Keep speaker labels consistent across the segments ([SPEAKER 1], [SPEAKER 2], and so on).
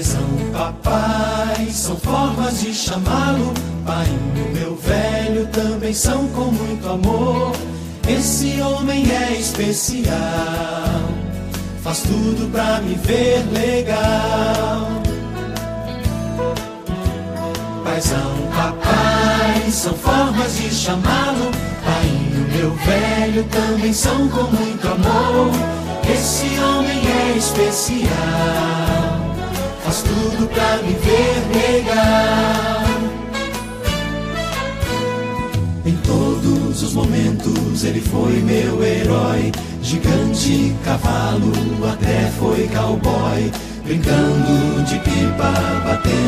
[SPEAKER 1] Paizão, papai, são formas de chamá-lo. Painho, meu velho, também são com muito amor. Esse homem é especial, faz tudo pra me ver legal. Paizão, papai, são formas de chamá-lo. Painho, meu velho, também são com muito amor. Esse homem é especial, faz tudo pra me ver legal. Em todos os momentos ele foi meu herói. Gigante, cavalo, até foi cowboy. Brincando de pipa, batendo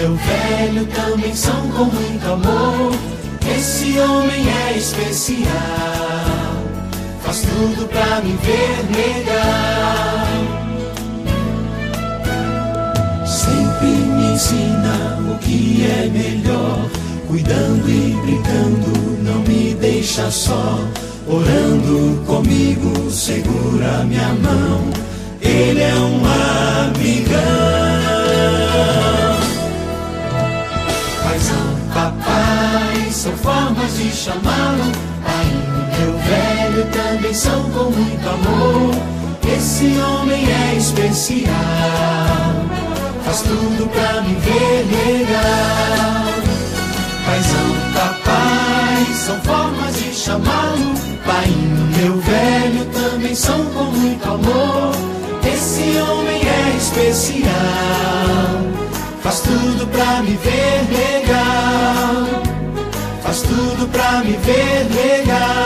[SPEAKER 1] meu velho, também são com muito amor. Esse homem é especial faz tudo pra me ver legal. Sempre me ensina o que é melhor, cuidando e brincando, não me deixa só. Orando comigo, segura minha mão, ele Papai, são formas de chamá-lo, pai, meu velho também são com muito amor. Esse homem é especial, faz tudo pra me ver legal. Paizão, papai, são formas de chamá-lo. Pai, meu velho também são com muito amor. Esse homem é especial, faz tudo pra me ver legal. Pra me ver legal.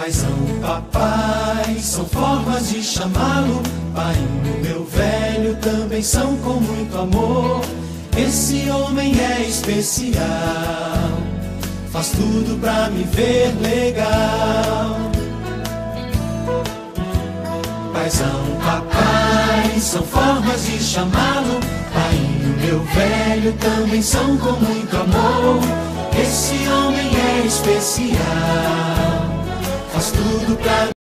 [SPEAKER 1] Paizão, papai, são formas de chamá-lo. Painho, meu velho, também são com muito amor. Esse homem é especial, faz tudo pra me ver legal. Paizão, papai, são formas de chamá-lo. Painho, meu velho, também são com muito amor. Esse homem é especial faz tudo pra